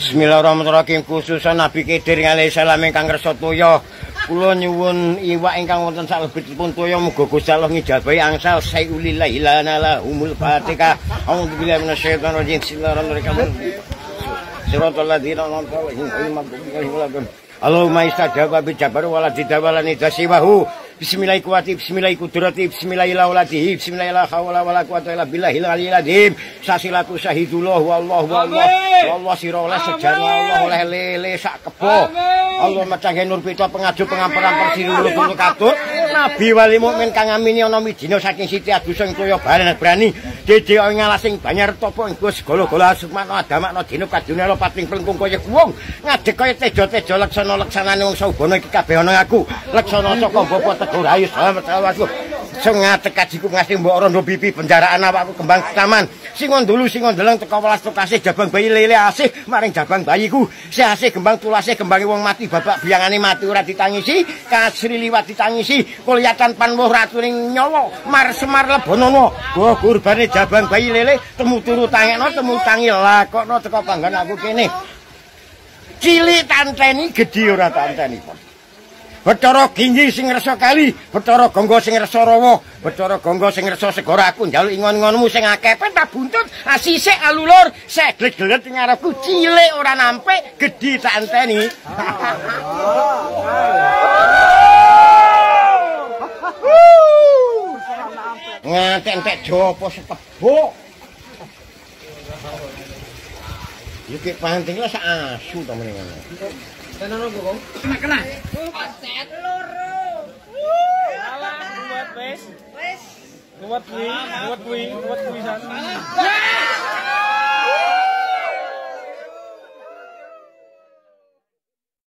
Bismillahirrahmanirrahim. Khususan Nabi Khidir alaihi salam ingkang kersa toya. Kula nyuwun iwak ingkang wonten salebetipun toya. Muga Gusti Allah ngijabahi angsal. Sayulillahi lana lahumul fatihah auzubillahi minasyaitonir rajim bismillahirrahmanirrahim. Siratal ladzina an'amta alaihim ghairil maghdubi alaihim Allahumma istajaba bi jabar wala didawalani dasiwahu Bismillahirrahmanirrahim. Bismillahirrahmanirrahim. Bismillahirrahmanirrahim. Bismillahirrahmanirrahim. Sasilaku syahidullah wallahu wallah. Wallah siroleh sejarah Allah oleh lele sak kebo. Allah macangke nur pita pengajuk pengamperan persiru katur. Nabi wali mukmin kang amini ana midina saking Siti Agus sing kaya bareng berani dede ngalas sing banyar topo ing Gus golo-golo asukmana adamakna dina kadune lo pating pelengkung kaya wong. Ngadeg kaya tejo-tejo laksana laksanane wong saubana iki kabeh ana aku. Laksana saka bapa tegur ayo selamat sing ngatek kajiku ngasih mbok rondo pipi penjaraan awakku kembang taman. Sing dulu sing ndeleng teko welas kasih jabang bayi lele asih. Maring jabang bayiku si asih kembang tulase kembangi wong mati bapak biangane mati ora ditangisi. Kasri liwat ditangisi kuliatan panwuh ratu ning nyawa. Mar semar lebonono. Oh kurbane jabang bayi lele temu turu tangekno temu tangi. Lakokno teko panggon aku kene. Cilik tanteni gedhi ora tanteni Betara ginggi sing resa kali, betara gonggo sing resa rawa, betara gonggo sing resa segara aku njaluk ingon-ingonmu sing akeh tak buntut, asisik alulur, seglet-glet ngarepku cilik ora nampe, gedhi tak anteni. Ngantek-entek jopo setebok. Iki panting lah sak asu to ngono. Tenan opo, Kong? Kena kena. Set loro. Alah, kuat wis. Wis. Kuat kuwi, kuat kuwi, kuat kuwi san.